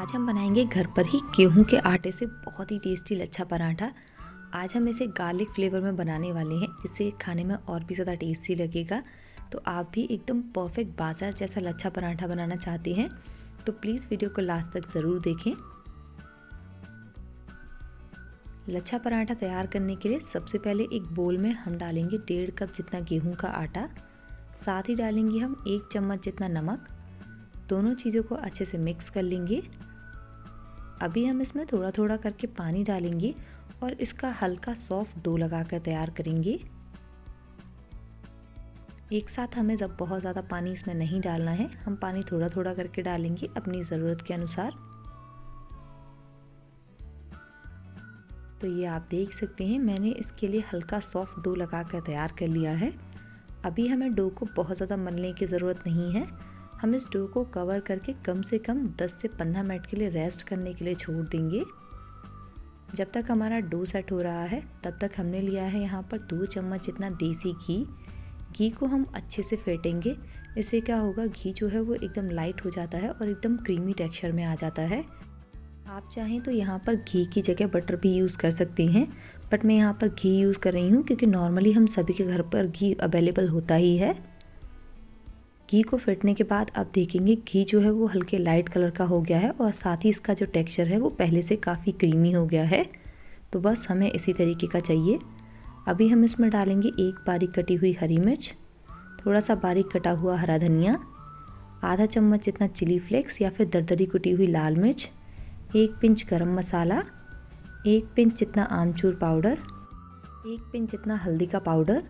आज हम बनाएँगे घर पर ही गेहूँ के आटे से बहुत ही टेस्टी लच्छा पराठा। आज हम इसे गार्लिक फ्लेवर में बनाने वाले हैं, जिससे खाने में और भी ज़्यादा टेस्टी लगेगा। तो आप भी एकदम परफेक्ट बाज़ार जैसा लच्छा पराठा बनाना चाहते हैं तो प्लीज़ वीडियो को लास्ट तक ज़रूर देखें। लच्छा पराठा तैयार करने के लिए सबसे पहले एक बोल में हम डालेंगे डेढ़ कप जितना गेहूँ का आटा। साथ ही डालेंगे हम एक चम्मच जितना नमक। दोनों चीज़ों को अच्छे से मिक्स कर लेंगे। अभी हम इसमें थोड़ा थोड़ा करके पानी डालेंगे और इसका हल्का सॉफ्ट डो लगाकर तैयार करेंगे। एक साथ हमें जब बहुत ज़्यादा पानी इसमें नहीं डालना है, हम पानी थोड़ा थोड़ा करके डालेंगे अपनी ज़रूरत के अनुसार। तो ये आप देख सकते हैं, मैंने इसके लिए हल्का सॉफ्ट डो लगा कर तैयार कर लिया है। अभी हमें डो को बहुत ज़्यादा मलने की ज़रूरत नहीं है। हम इस डो को कवर करके कम से कम 10 से 15 मिनट के लिए रेस्ट करने के लिए छोड़ देंगे। जब तक हमारा डो सेट हो रहा है, तब तक हमने लिया है यहाँ पर दो चम्मच इतना देसी घी। घी को हम अच्छे से फेंटेंगे। इससे क्या होगा, घी जो है वो एकदम लाइट हो जाता है और एकदम क्रीमी टेक्सचर में आ जाता है। आप चाहें तो यहाँ पर घी की जगह बटर भी यूज़ कर सकते हैं बट मैं यहाँ पर घी यूज़ कर रही हूँ क्योंकि नॉर्मली हम सभी के घर पर घी अवेलेबल होता ही है। घी को फेंटने के बाद आप देखेंगे, घी जो है वो हल्के लाइट कलर का हो गया है और साथ ही इसका जो टेक्सचर है वो पहले से काफ़ी क्रीमी हो गया है। तो बस हमें इसी तरीके का चाहिए। अभी हम इसमें डालेंगे एक बारीक कटी हुई हरी मिर्च थोड़ा सा बारीक कटा हुआ हरा धनिया, आधा चम्मच जितना चिली फ्लेक्स या फिर दरदरी कुटी हुई लाल मिर्च, एक पिंच गरम मसाला, एक पिंच जितना आमचूर पाउडर एक पिंच जितना हल्दी का पाउडर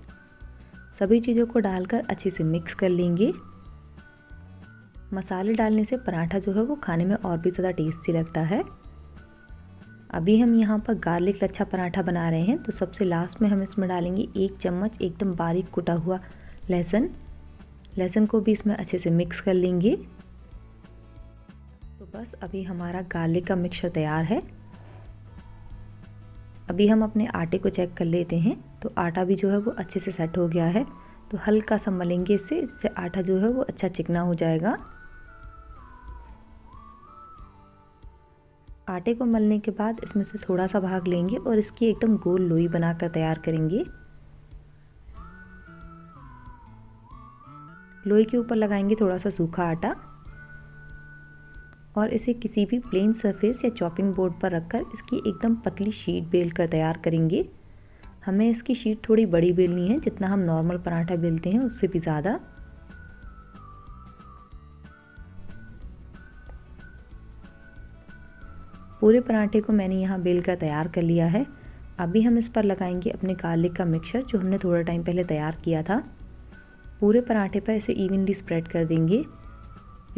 सभी चीज़ों को डालकर अच्छे से मिक्स कर लेंगे। मसाले डालने से पराठा जो है वो खाने में और भी ज़्यादा टेस्टी लगता है। अभी हम यहाँ पर गार्लिक लच्छा पराठा बना रहे हैं तो सबसे लास्ट में हम इसमें डालेंगे एक चम्मच एकदम बारीक कुटा हुआ लहसुन। लहसुन को भी इसमें अच्छे से मिक्स कर लेंगे। तो बस अभी हमारा गार्लिक का मिक्सचर तैयार है। अभी हम अपने आटे को चेक कर लेते हैं तो आटा भी जो है वो अच्छे से सेट हो गया है। तो हल्का सा मलेंगे इससे इससे आटा जो है वो अच्छा चिकना हो जाएगा। आटे को मलने के बाद इसमें से थोड़ा सा भाग लेंगे और इसकी एकदम गोल लोई बनाकर तैयार करेंगे। लोई के ऊपर लगाएँगे थोड़ा सा सूखा आटा और इसे किसी भी प्लेन सरफेस या चॉपिंग बोर्ड पर रखकर इसकी एकदम पतली शीट बेल कर तैयार करेंगे। हमें इसकी शीट थोड़ी बड़ी बेलनी है, जितना हम नॉर्मल पराठा बेलते हैं, उससे भी ज़्यादा। पूरे पराठे को मैंने यहाँ बेल कर तैयार कर लिया है। अभी हम इस पर लगाएँगे अपने गार्लिक का मिक्सचर जो हमने थोड़ा टाइम पहले तैयार किया था। पूरे पराठे पर इसे इवनली स्प्रेड कर देंगे।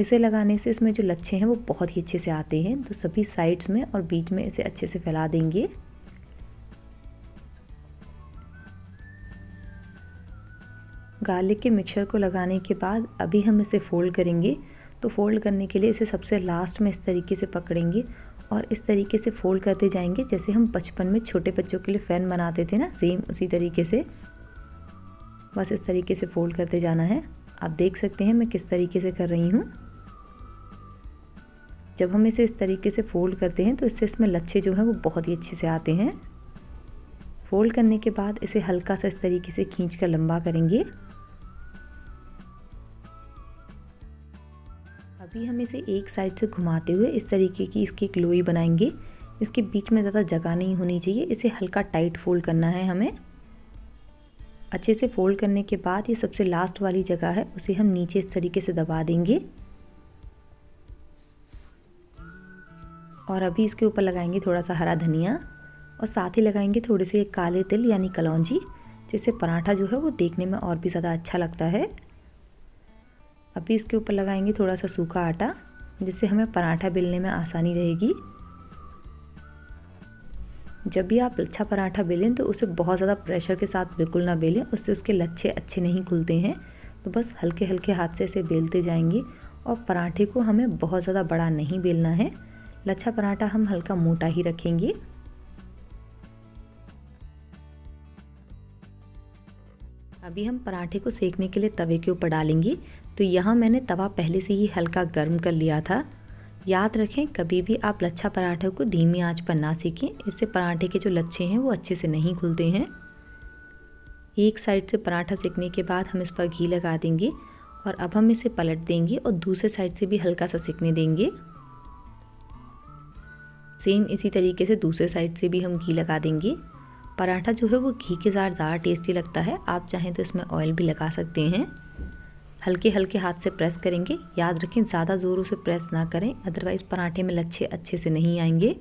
इसे लगाने से इसमें जो लच्छे हैं, वो बहुत ही अच्छे से आते हैं। तो सभी साइड्स में और बीच में इसे अच्छे से फैला देंगे। गार्लिक के मिक्सचर को लगाने के बाद अभी हम इसे फ़ोल्ड करेंगे। तो फ़ोल्ड करने के लिए इसे सबसे लास्ट में इस तरीके से पकड़ेंगे और इस तरीके से फ़ोल्ड करते जाएँगे, जैसे हम बचपन में छोटे बच्चों के लिए फ़ैन बनाते थे ना सेम उसी तरीके से। बस इस तरीके से फ़ोल्ड करते जाना है। आप देख सकते हैं मैं किस तरीके से कर रही हूँ। जब हम इसे इस तरीके से फ़ोल्ड करते हैं तो इससे इसमें लच्छे जो हैं वो बहुत ही अच्छे से आते हैं। फ़ोल्ड करने के बाद इसे हल्का सा इस तरीके से खींच कर लंबा करेंगे। अभी हम इसे एक साइड से घुमाते हुए इस तरीके की इसकी एक लोई बनाएँगे। इसके बीच में ज़्यादा जगह नहीं होनी चाहिए। इसे हल्का टाइट फोल्ड करना है हमें। अच्छे से फोल्ड करने के बाद ये सबसे लास्ट वाली जगह है, उसे हम नीचे इस तरीके से दबा देंगे। और अभी इसके ऊपर लगाएँगे थोड़ा सा हरा धनिया और साथ ही लगाएँगे थोड़े से काले तिल यानी कलौजी, जिससे पराठा जो है वो देखने में और भी ज़्यादा अच्छा लगता है। अभी इसके ऊपर लगाएँगे थोड़ा सा सूखा आटा, जिससे हमें पराठा बेलने में आसानी रहेगी। जब भी आप लच्छा पराठा बेलें तो उसे बहुत ज़्यादा प्रेशर के साथ बिल्कुल ना बेलें, उससे उसके लच्छे अच्छे नहीं खुलते हैं। तो बस हल्के हल्के हाथ से इसे बेलते जाएँगे, और पराठे को हमें बहुत ज़्यादा बड़ा नहीं बेलना है। लच्छा पराठा हम हल्का मोटा ही रखेंगे। अभी हम पराठे को सेकने के लिए तवे के ऊपर डालेंगे। तो यहाँ मैंने तवा पहले से ही हल्का गर्म कर लिया था। याद रखें, कभी भी आप लच्छा पराठे को धीमी आँच पर ना सीखें इससे पराठे के जो लच्छे हैं, वो अच्छे से नहीं खुलते हैं। एक साइड से पराठा सेकने के बाद हम इस पर घी लगा देंगे और अब हम इसे पलट देंगे और दूसरे साइड से भी हल्का सा सेकने देंगे। सेम इसी तरीके से दूसरे साइड से भी हम घी लगा देंगे। पराठा जो है वो घी के साथ ज़्यादा टेस्टी लगता है। आप चाहें तो इसमें ऑयल भी लगा सकते हैं। हल्के हल्के हाथ से प्रेस करेंगे। याद रखें, ज़्यादा ज़ोरों से प्रेस ना करें। अदरवाइज़ पराठे में लच्छे अच्छे से नहीं आएँगे।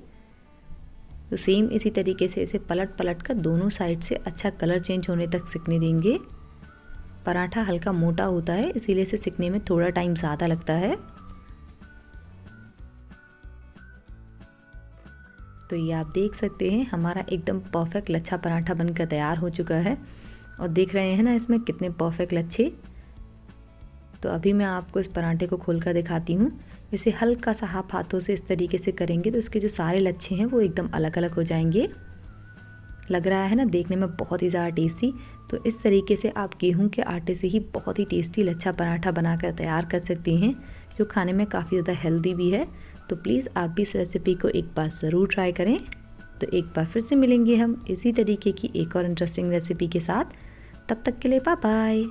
तो सेम इसी तरीके से इसे पलट पलट कर दोनों साइड से अच्छा कलर चेंज होने तक सिकने देंगे। पराठा हल्का मोटा होता है, इसीलिए इसे सिकने में थोड़ा टाइम ज़्यादा लगता है। तो ये आप देख सकते हैं, हमारा एकदम परफेक्ट लच्छा पराठा बनकर तैयार हो चुका है। और देख रहे हैं ना इसमें कितने परफेक्ट लच्छे। तो अभी मैं आपको इस पराठे को खोल कर दिखाती हूँ। इसे हल्का सा हाफ़ हाथों से इस तरीके से करेंगे तो उसके जो सारे लच्छे हैं वो एकदम अलग अलग हो जाएँगे। लग रहा है ना देखने में बहुत ही ज़्यादा टेस्टी तो इस तरीके से आप गेहूँ के आटे से ही बहुत ही टेस्टी लच्छा पराठा बनाकर तैयार कर सकती हैं, जो खाने में काफ़ी ज़्यादा हेल्दी भी है। तो प्लीज़ आप भी इस रेसिपी को एक बार ज़रूर ट्राई करें। तो एक बार फिर से मिलेंगे हम इसी तरीके की एक और इंटरेस्टिंग रेसिपी के साथ। तब तक के लिए बाय बाय